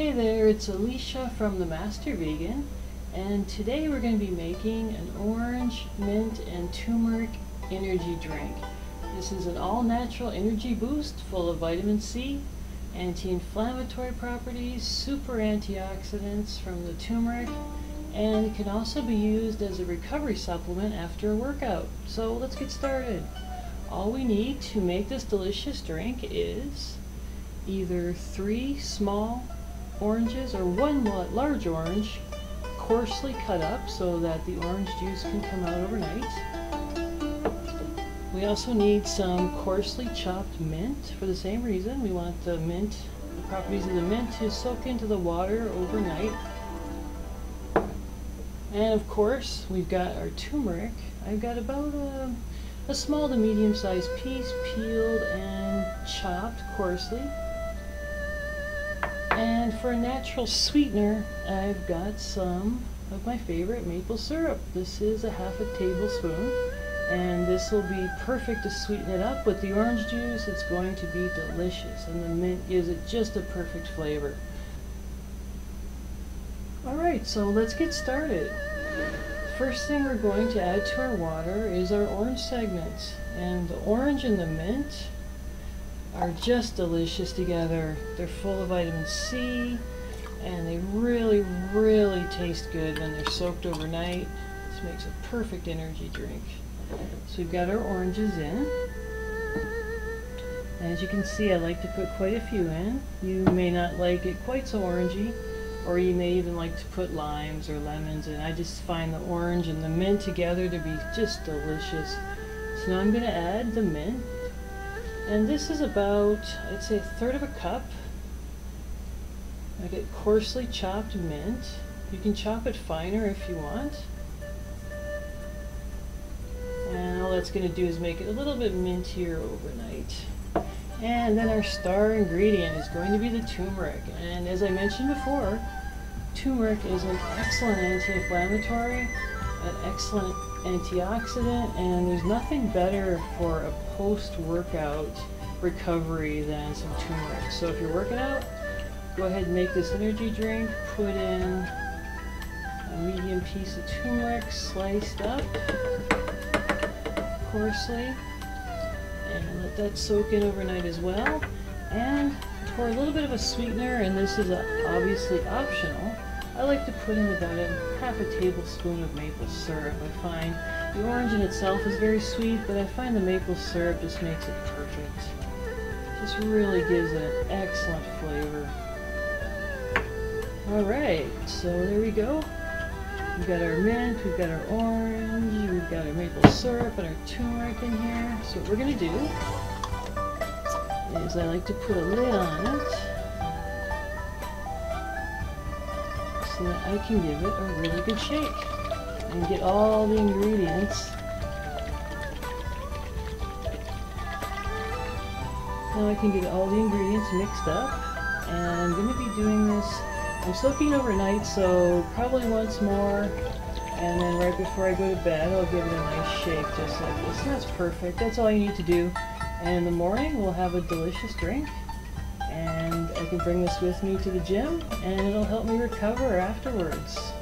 Hey there, it's Alicia from The Master Vegan, and today we're going to be making an orange, mint, and turmeric energy drink. This is an all-natural energy boost full of vitamin C, anti-inflammatory properties, super antioxidants from the turmeric, and it can also be used as a recovery supplement after a workout. So let's get started. All we need to make this delicious drink is either three small oranges or one large orange coarsely cut up so that the orange juice can come out overnight. We also need some coarsely chopped mint for the same reason. We want the mint, the properties of the mint to soak into the water overnight. And of course, we've got our turmeric. I've got about a, a small to medium sized piece peeled and chopped coarsely. And for a natural sweetener, I've got some of my favorite maple syrup. This is a half a tablespoon, and this will be perfect to sweeten it up. With the orange juice, it's going to be delicious, and the mint gives it just a perfect flavor. Alright, so let's get started. First thing we're going to add to our water is our orange segments. And the orange and the mint are just delicious together. They're full of vitamin C and they really, really taste good when they're soaked overnight. This makes a perfect energy drink. So we've got our oranges in. As you can see, I like to put quite a few in. You may not like it quite so orangey, or you may even like to put limes or lemons in. I just find the orange and the mint together to be just delicious. So now I'm going to add the mint and this is about, I'd say a third of a cup. I get coarsely chopped mint. You can chop it finer if you want. And all that's going to do is make it a little bit mintier overnight. And then our star ingredient is going to be the turmeric. And as I mentioned before, turmeric is an excellent anti-inflammatory, an excellent antioxidant, and there's nothing better for a post-workout recovery than some turmeric. So if you're working out, go ahead and make this energy drink. Put in a medium piece of turmeric sliced up coarsely, and let that soak in overnight as well. And pour a little bit of a sweetener, and this is obviously optional, I like to put in about a half a tablespoon of maple syrup. I find the orange in itself is very sweet, but I find the maple syrup just makes it perfect. Just really gives it an excellent flavor. Alright, so there we go. We've got our mint, we've got our orange, we've got our maple syrup and our turmeric in here. So what we're going to do is I like to put a lid on it so that I can give it a really good shake and get all the ingredients. Now I can get all the ingredients mixed up and I'm going to be doing this, I'm soaking overnight so probably once more and then right before I go to bed I'll give it a nice shake just like this. That's perfect, that's all you need to do. And in the morning we'll have a delicious drink and I can bring this with me to the gym and it'll help me recover afterwards.